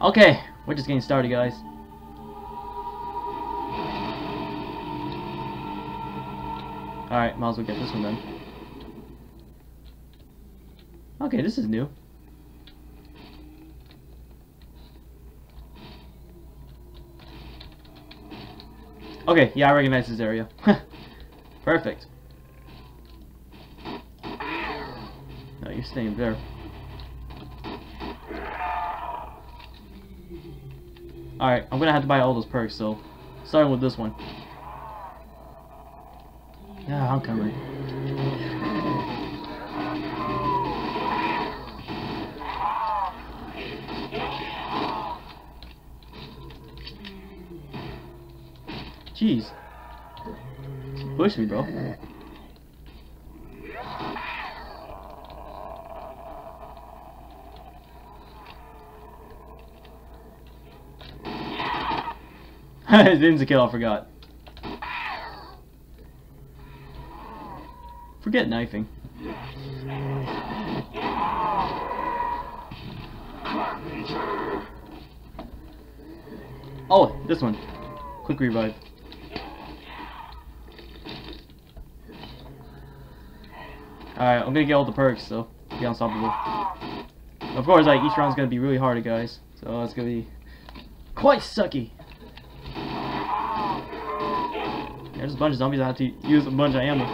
Okay, we're just getting started, guys. Alright, might as well get this one then. Okay, this is new. Okay, yeah, I recognize this area. Perfect. No, you're staying there. Alright, I'm gonna have to buy all those perks, so starting with this one. Yeah, I'm coming. Jeez. Push me, bro. It's a kill, I forgot. Forget knifing. Oh, this one. Quick revive. Alright, I'm gonna get all the perks, so be unstoppable. Of course, like each round's gonna be really hard, guys. So it's gonna be quite sucky. There's a bunch of zombies I have to use a bunch of ammo.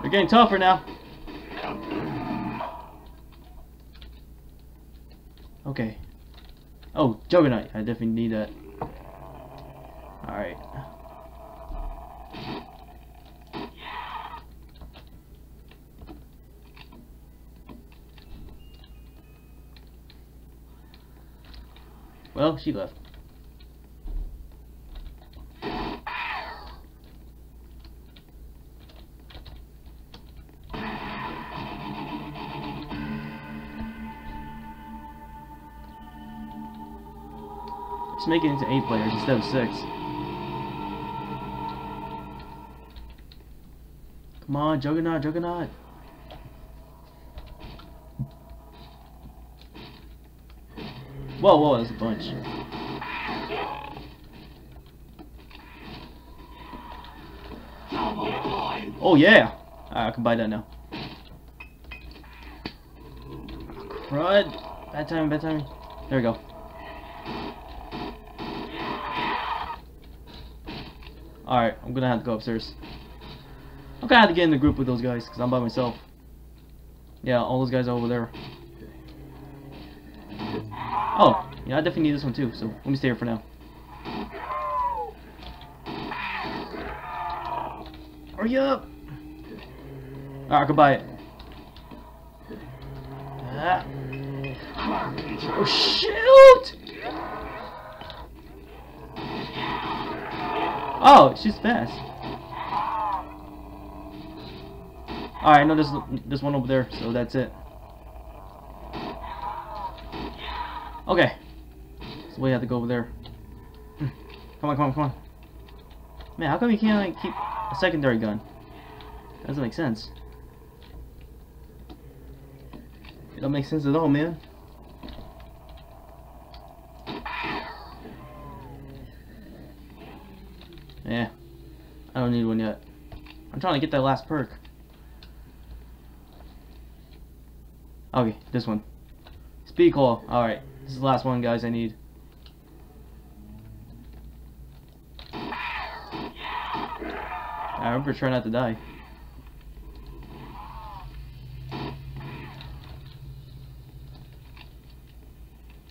They're getting tougher now. Okay. Oh, Juggernaut. I definitely need that. Alright. Well, she left. Just make it into eight players instead of six. Come on, Juggernaut, Juggernaut. Whoa, whoa, that's a bunch. Oh yeah! I can buy that now. Crud! Bad time, bad time. There we go. Alright, I'm gonna have to go upstairs. I'm gonna have to get in the group with those guys, because I'm by myself. Yeah, all those guys are over there. Oh, yeah, I definitely need this one too, so let me stay here for now. Hurry up! Alright, it. Ah. Oh, shoot! Oh, she's fast. Alright, I know there's, there's one over there, so that's it. Okay. So we have to go over there. Hmm. Come on, come on, come on. Man, how come you can't like keep a secondary gun? That doesn't make sense. It don't make sense at all, man. Yeah. I don't need one yet. I'm trying to get that last perk. Okay, this one. Speed Cola. Alright. This is the last one, guys, I need. I remember trying not to die.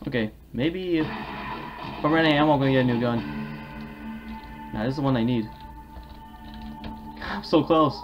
Okay, maybe if, I'm running ammo, I'm gonna get a new gun. Nah, this is the one I need. I'm so close.